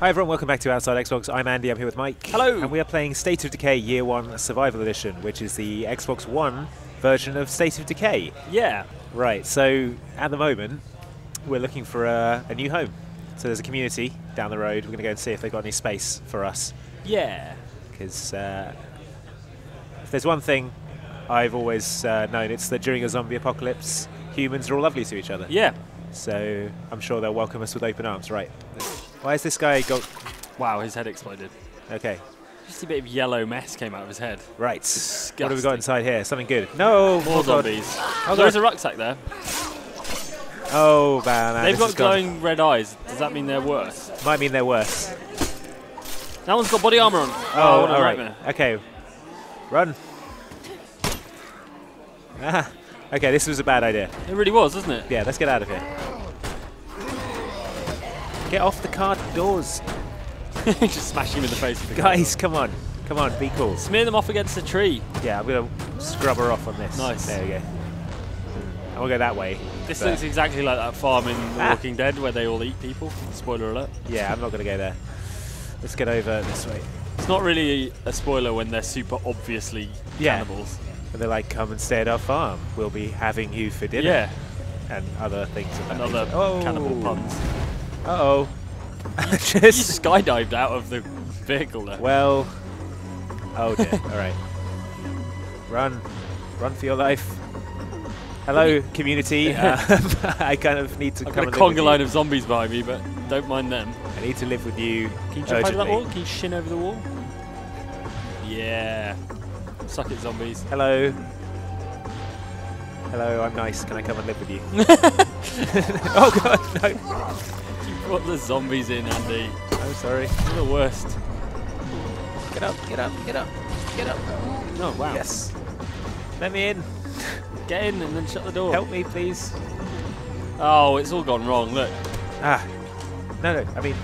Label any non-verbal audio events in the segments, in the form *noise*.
Hi everyone, welcome back to Outside Xbox. I'm Andy, I'm here with Mike. Hello. And we are playing State of Decay Year 1 Survival Edition, which is the Xbox One version of State of Decay. Yeah. Right, so at the moment, we're looking for a, a new home. So there's a community down the road. We're going to go and see if they've got any space for us. Yeah. Because uh, if there's one thing I've always uh, known, it's that during a zombie apocalypse, humans are all lovely to each other. Yeah. So I'm sure they'll welcome us with open arms. Right. Why has this guy got... Wow, his head exploded. Okay. Just a bit of yellow mess came out of his head. Right. What have we got inside here? Something good. No! More oh zombies. Oh, There's a rucksack there. Oh, man. man, They've got has gone- glowing red eyes. Does that mean they're worse? Might mean they're worse. That one's got body armor on. Oh, a all right. nightmare. Okay. Run. Ah. Okay, this was a bad idea. It really was, wasn't it? Yeah, let's get out of here. Get off the car doors. *laughs* Just smash him in the face. the Guys, come on. Come on, be cool. Smear them off against the tree. Yeah, I'm going to scrub her off on this. Nice. There we go. And we'll go that way. This but- looks exactly like that farm in The Ah. Walking Dead where they all eat people. Spoiler alert. Yeah, I'm not going to go there. Let's get over this way. It's not really a spoiler when they're super obviously Yeah. cannibals. And they're like, come and stay at our farm. We'll be having you for dinner. Yeah. And other things of that Another nature. oh. cannibal puns. Uh-oh. You *laughs* Just, *laughs* skydived out of the vehicle there. well... Oh, dear. *laughs* All right. Run. Run for your life. Hello, community. Um, I kind of need to I've come got a and live with conga line of zombies behind me, but don't mind them. I need to live with you Can you jump over that wall? Can you shin over the wall? Yeah. Suck it, zombies. Hello. Hello, I'm nice. Can I come and live with you? oh god, no. You brought the zombies in, Andy. I'm sorry. You're the worst. Get up, get up, get up, get up. Oh, wow. Yes. Let me in. Get in and then shut the door. Help me, please. Oh, it's all gone wrong. Look. Ah. No, no, I mean,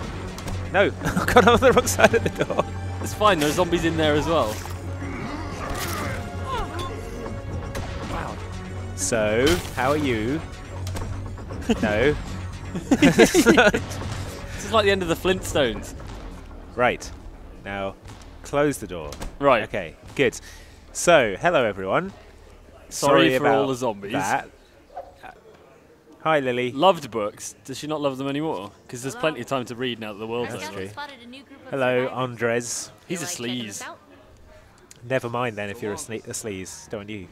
no. *laughs* I've got on the wrong side of the door. It's fine. There's zombies in there as well. Wow. So, how are you? no. This is like the end of the Flintstones. right. Now, close the door. Right. Okay, good. So, hello everyone. Sorry, for all about the zombies. That. Uh, Hi, Lily. Loved books. Does she not love them anymore? Because there's plenty of time to read now that the world's That's over. true. spotted a new group of Hello, survivors. Andres. He's a Feel like checking sleaze. Never mind then if you're a, sle- a sleaze. Don't you.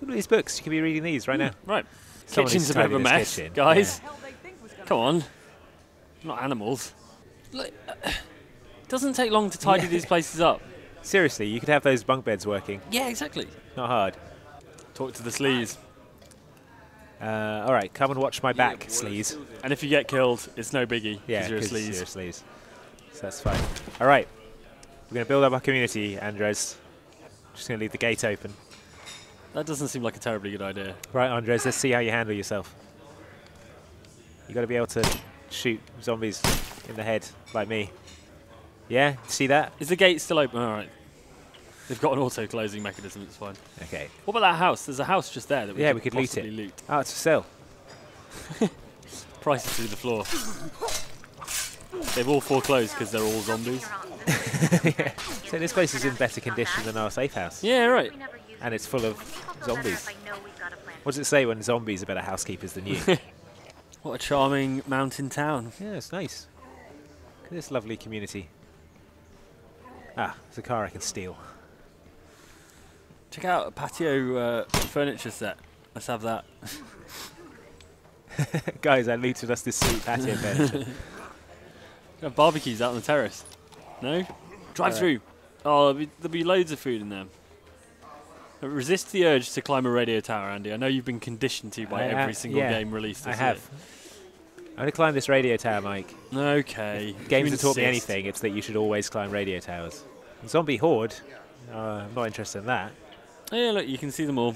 Look at these books. You could be reading these right now. Right. Someone Kitchen's needs a to bit of a mess, kitchen. guys. Come on. Not animals. Look, uh, doesn't take long to tidy Yeah. these places up. Seriously, you could have those bunk beds working. Yeah, exactly. Not hard. Talk to the sleaze. Uh, all right, come and watch my back, sleaze. And if you get killed, it's no biggie. Yeah, you're a sleaze. You're a sleaze. So that's fine. All right, we're going to build up our community, Andres. Just going to leave the gate open. That doesn't seem like a terribly good idea. Right, Andres, let's see how you handle yourself. You got to be able to shoot zombies in the head like me. Yeah, see that? Is the gate still open? All right. They've got an auto-closing mechanism. It's fine. Okay. What about that house? There's a house just there that we Yeah, could we could loot it. possibly loot. Oh, it's for sale. *laughs* Prices through the floor. They've all foreclosed because they're all zombies. *laughs* So this place is in better condition than our safe house. Yeah, right. And it's full of zombies. What does it say when zombies are better housekeepers than you? *laughs* What a charming mountain town. yeah, it's nice. Look at this lovely community. Ah, it's a car I can steal. Check out a patio uh, furniture set. Let's have that. *laughs* Guys, I looted us this sweet patio *laughs* furniture. Barbecues out on the terrace. No? Drive through. Oh, there'll be, there'll be loads of food in there. Resist the urge to climb a radio tower, Andy. I know you've been conditioned to by I every single yeah, game released this year. I have. I'm going to climb this radio tower, Mike. year. Okay. Games You have taught me anything, it's that you should always climb radio towers. Zombie Horde, uh, I'm not interested in that. Yeah, look, you can see them all.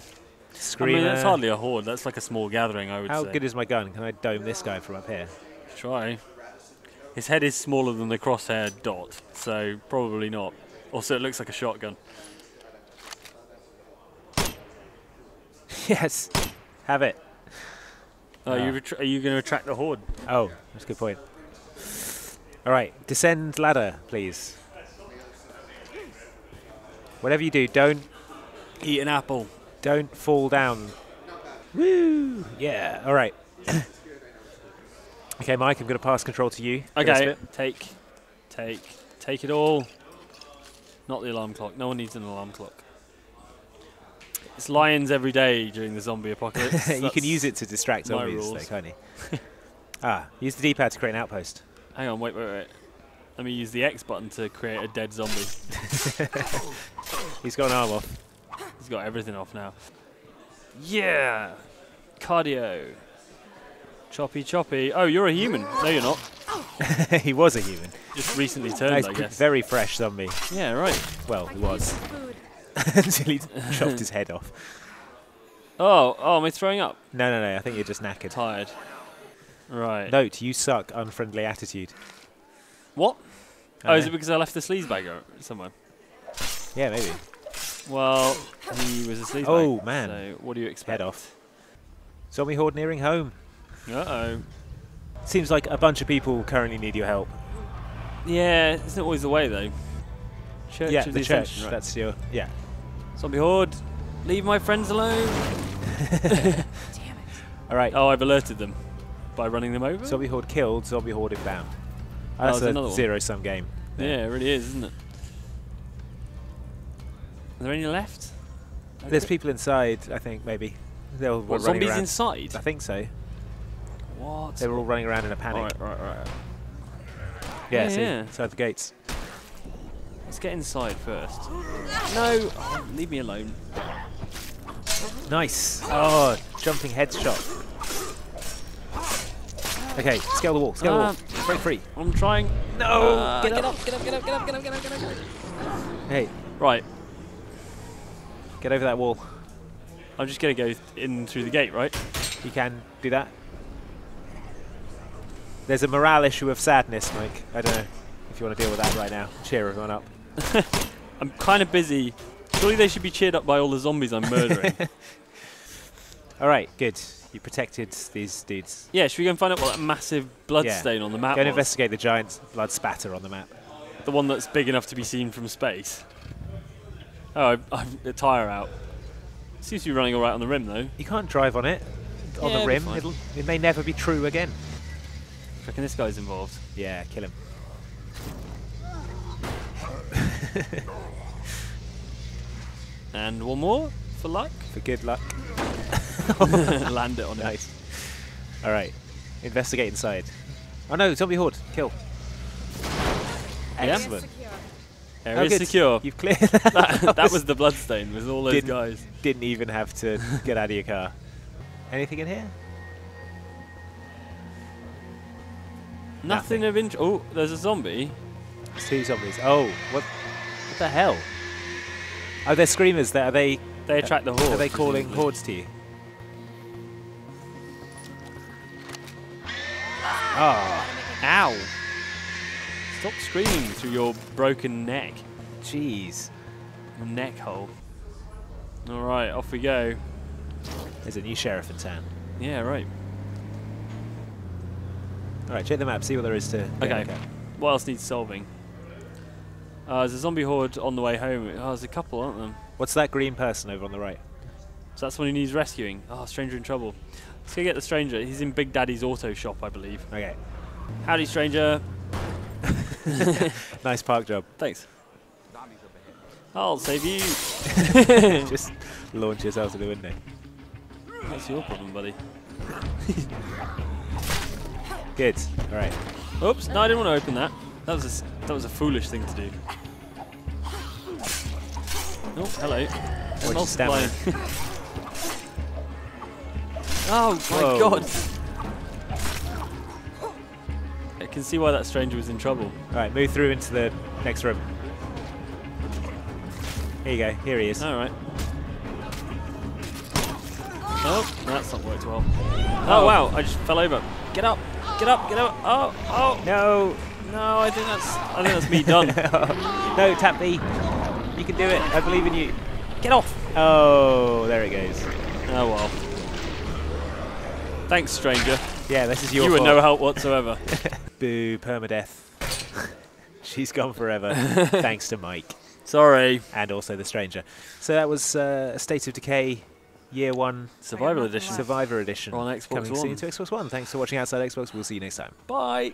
Screamer. I mean, that's hardly a horde. That's like a small gathering, I would How say. good is my gun? Can I dome this guy from up here? Try. His head is smaller than the crosshair dot, so probably not. Also, it looks like a shotgun. Yes, have it. Oh, Ah. you retr- are you going to attract the horde? Oh, that's a good point. All right, descend ladder, please. Whatever you do, don't Eat an apple. don't fall down. Woo! Yeah. All right. *clears throat* okay, Mike, I'm going to pass control to you. Okay, take, take, take it all. Not the alarm clock. No one needs an alarm clock. It's lions every day during the zombie apocalypse. *laughs* you can use it to distract zombies, though, can't you? *laughs* ah, use the D-pad to create an outpost. Hang on, wait, wait, wait. Let me use the X button to create a dead zombie. *laughs* He's got an arm off. He's got everything off now. Yeah! Cardio. Choppy, choppy. Oh, you're a human. No, you're not. he was a human. Just recently turned, I guess. very fresh zombie. Yeah, right. Well, he I could use was. *laughs* until he chopped his head off. Oh, oh, am I throwing up? No, no, no. I think you're just knackered. Tired. Right. Note: You suck. Unfriendly attitude. What? I Oh, is it because I left the sleaze bag somewhere? Yeah, maybe. Well, he was a sleaze Oh, bag. man. So what do you expect? Head off. Zombie horde nearing home. Uh-oh. Seems like a bunch of people currently need your help. Yeah, it's not always the way, though. Church yeah, of the, the, church. Right? That's your. Yeah. Zombie horde, leave my friends alone. *laughs* Damn it. All right. Oh, I've alerted them by running them over. Zombie horde killed. Zombie horde inbound. Oh, That's a zero-sum game. yeah, it really is, isn't it? Are there any left? There's people inside. I think maybe. They were What, running zombies around. inside? I think so. What? They were all running around in a panic. Right, right, right. Yeah, Yeah, see, yeah. inside the gates. Let's get inside first. No, oh, leave me alone. Nice. Oh, jumping headshot. Okay, scale the wall. Scale Ah. the wall. Break free. I'm trying. No. Uh, get, up. get up, get up, get up, get up, get up, get up, get up. Hey, Right, get over that wall. I'm just gonna go in through the gate, right? You can do that. There's a morale issue of sadness, Mike. I don't know if you want to deal with that right now. Cheer everyone up. *laughs* I'm kind of busy. Surely they should be cheered up by all the zombies I'm murdering. *laughs* All right, good. You protected these dudes. yeah, should we go and find out what that massive blood Yeah. stain on the map Go and was? investigate the giant blood spatter on the map. The one that's big enough to be seen from space. Oh, I've, I've a tyre out. Seems to be running all right on the rim, though. You can't drive on it. On Yeah, the rim. It'll, it may never be true again. reckon this guy's involved. Yeah, kill him. *laughs* And one more for luck. For good luck. *laughs* Land it on it. Nice. All right. Investigate inside. Oh no, zombie horde. Kill. Yeah? Excellent. Secure. Area Oh, good. secure. You've cleared *laughs* that, that was the blood stain with all those Didn't- guys. Didn't even have to get out of your car. Anything in here? Nothing, Nothing. of interest. Oh, there's a zombie. It's two zombies. Oh, what? What the hell? Oh, they're screamers. There. Are they? They attract the horde. Are they calling presumably. hordes to you? Oh, Ow! Stop screaming through your broken neck. jeez. Your neck hole. Alright, off we go. There's a new sheriff in town. Yeah, right. All right, check the map. See what there is to. go Okay. What else needs solving? Uh, there's a zombie horde on the way home. Oh, there's a couple, aren't there? What's that green person over on the right? So that's one who needs rescuing. Oh, stranger in trouble. Let's go get the stranger. He's in Big Daddy's auto shop, I believe. Okay. Howdy, stranger. *laughs* Nice park job. Thanks. I'll save you. *laughs* Just launch yourself to the window. That's your problem, buddy. Good. All right. Oops, no, I didn't want to open that. That was a, that was a foolish thing to do. Oh, hello. They're multiplying. *laughs* oh my god! I can see why that stranger was in trouble. All right. Move through into the next room. Here you go. Here he is. All right. Oh, that's not worked well. Oh, oh wow! I just fell over. Get up! Get up! Get up! Oh! Oh! No. No! I think that's I think that's me done. *laughs* no, tap B. You can do it. I believe in you. Get off! Oh, there it goes. Oh well. Thanks, stranger. Yeah, this is your you were no help whatsoever. *laughs* Boo, permadeath. *laughs* She's gone forever, thanks to Mike Sorry. and also the Stranger. So that was uh, State of Decay Year One Survival Edition. Survivor Edition On Xbox coming One. soon to Xbox One. Thanks for watching Outside Xbox. We'll see you next time. Bye.